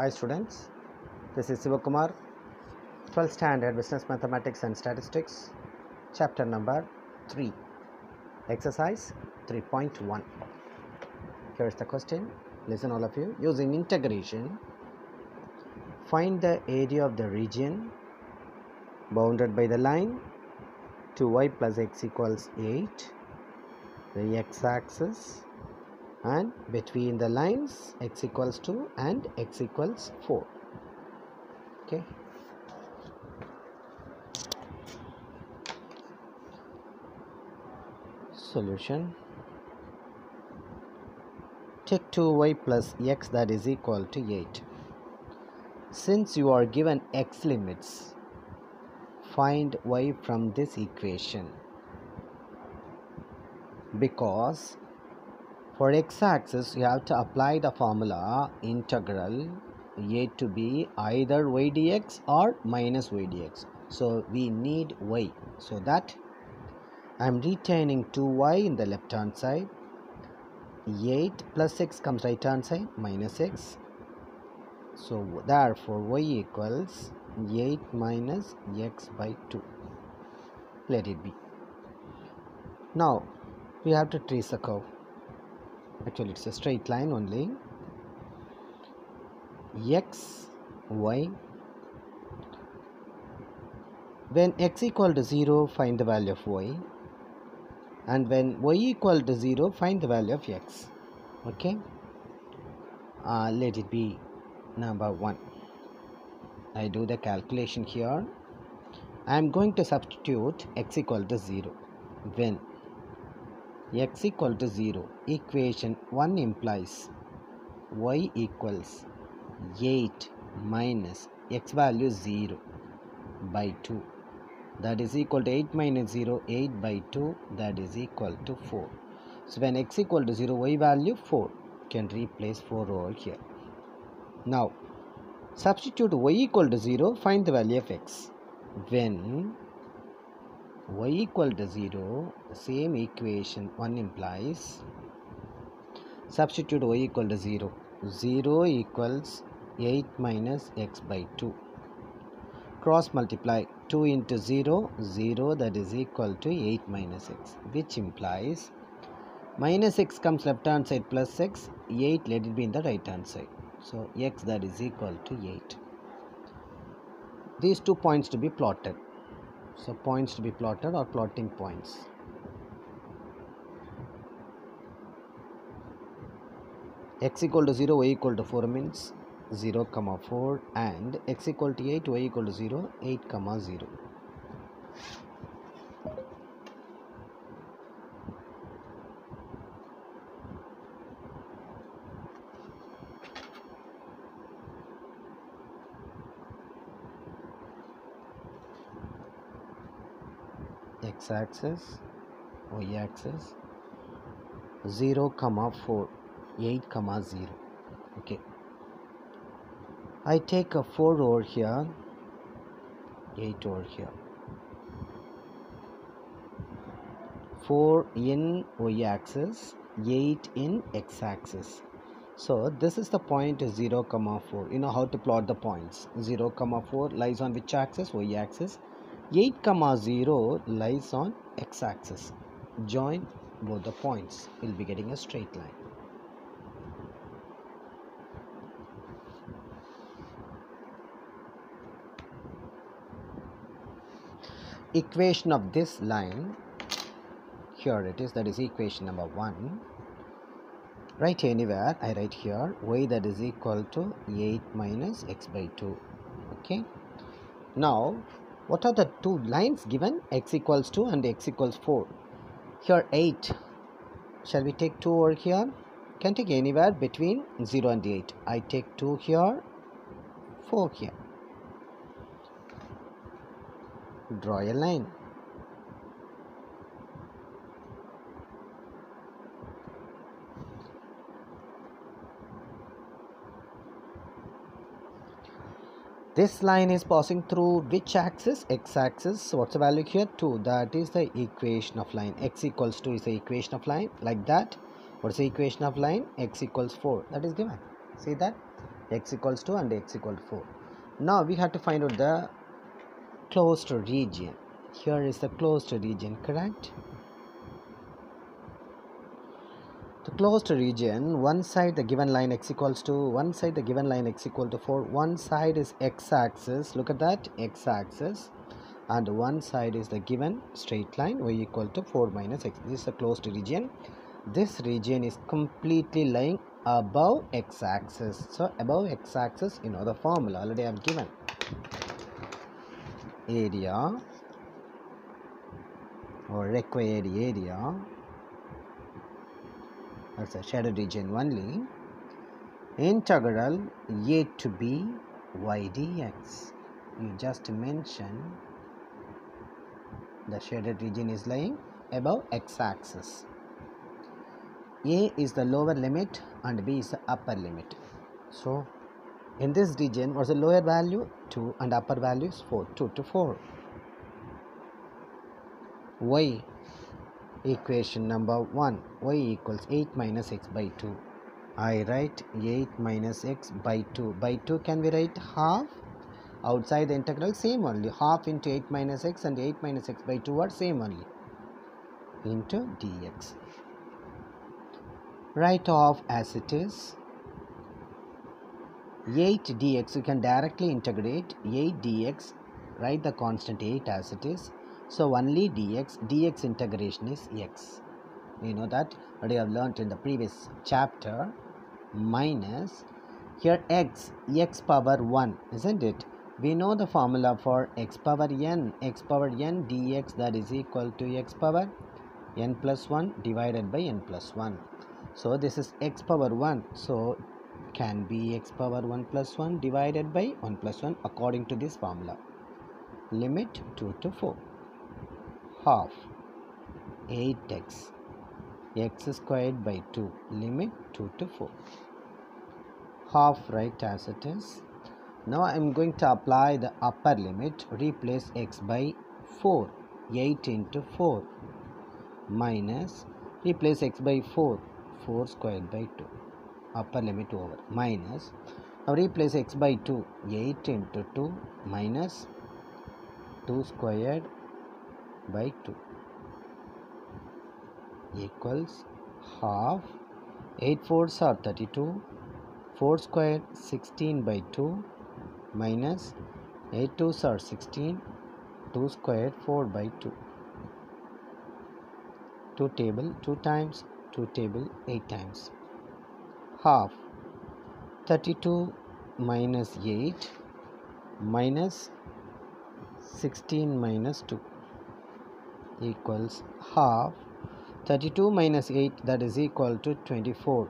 Hi students, this is Sivakumar, 12th standard Business Mathematics and Statistics, chapter number 3, exercise 3.1. Here's the question, listen all of you. Using integration, find the area of the region bounded by the line 2y plus x equals 8, the x-axis and between the lines x equals 2 and x equals 4 okay. Solution. Take 2y plus x that is equal to 8 since you are given x limits find y from this equation. Because for x-axis you have to apply the formula integral a to b either y dx or minus y dx. So we need y. So that I am retaining 2y in the left hand side. 8 plus x comes right hand side minus x. So therefore y equals 8 minus x by 2 let it be. Now we have to trace a curve actually it's a straight line only. X y. When x equal to 0 find the value of y. And when y equal to 0 find the value of x. Okay? Uh, let it be number 1 I do the calculation here. I am going to substitute x equal to 0 when x equal to 0 equation 1 implies y equals 8 minus x value 0 by 2 that is equal to 8 minus 0 8 by 2 that is equal to 4 so when x equal to 0 y value 4 can replace 4 over here. Now substitute y equal to 0 find the value of x. When y equal to 0 same equation 1 implies substitute y equal to 0 0 equals 8 minus x by 2 cross multiply 2 into 0 0 that is equal to 8 minus x which implies minus x comes left hand side plus x 8 let it be in the right hand side. So x that is equal to 8 these two points to be plotted so points to be plotted or plotting points? X equal to 0 y equal to 4 means 0 comma 4 and x equal to 8 y equal to 0 8 comma 0 x axis y axis 0 comma 4 8 comma 0 okay. I take a 4 over here 8 over here. 4 in y axis 8 in x axis so this is the point 0 comma 4 you know how to plot the points. 0 comma 4 lies on which axis? Y axis 8 comma 0 lies on x axis join both the points. We'll be getting a straight line. Equation of this line here it is that is equation number 1 write anywhere I write here y that is equal to 8 minus x by 2 okay. Now what are the two lines given? X equals 2 and x equals 4 here 8 shall we take 2 over here? Can take anywhere between 0 and 8 I take 2 here 4 here. Draw a line this line is passing through which axis? X axis. What's the value here? 2 that is the equation of line. X equals 2 is the equation of line. Like that. What's the equation of line? X equals 4 that is given. See that? X equals 2 and x equal to 4 now we have to find out the closed region. Here is the closed region correct the closed region one side the given line x equals to one side the given line x equal to 4 one side is x axis. Look at that x axis. And one side is the given straight line y equal to 4 minus x. This is a closed region. This region is completely lying above x axis. So above x axis you know the formula already i have given. Area or required area that's a shaded region only integral a to b y dx. You just mention the shaded region is lying above x axis. A is the lower limit and b is the upper limit. So in this region what's the lower value? 2 and upper value is 4 2 to 4 y equation number 1 y equals 8 minus x by 2 I write 8 minus x by 2 by 2 can we write half? Outside the integral same only. Half into 8 minus x and 8 minus x by 2 are same only. Into dx. Write off as it is. 8 dx you can directly integrate 8 dx. Write the constant 8 as it is so only dx dx integration is x. You know that? Already have learnt in the previous chapter minus here x x power 1 isn't it? We know the formula for x power n x power n dx that is equal to x power n plus 1 divided by n plus 1 so this is x power 1 so can be x power 1 plus 1 divided by 1 plus 1 according to this formula. Limit 2 to 4 half. 8x x squared by 2 limit 2 to 4 half right as it is. Now I am going to apply the upper limit replace x by 4 8 into 4 minus replace x by 4 4 squared by 2 upper limit over minus. Now replace x by 2 8 into 2 minus 2 squared by 2 equals half 8 fours are 32 4 squared 16 by 2 minus 8 twos are 16 2 squared 4 by 2 2 table 2 times 2 table 8 times. Half 32 minus 8 minus 16 minus 2 equals half. 32 minus 8 that is equal to 24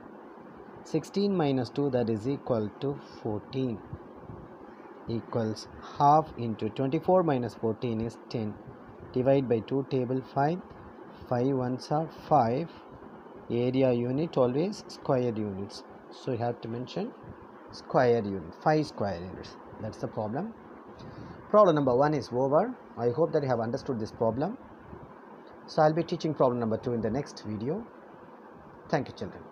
16 minus 2 that is equal to 14 equals half into 24 minus 14 is 10 divide by 2 table 5 5 ones are 5 area unit always square units. So you have to mention square unit 5 square units. That's the problem. Problem number 1 is over. I hope that you have understood this problem so i'll be teaching problem number 2 in the next video. Thank you children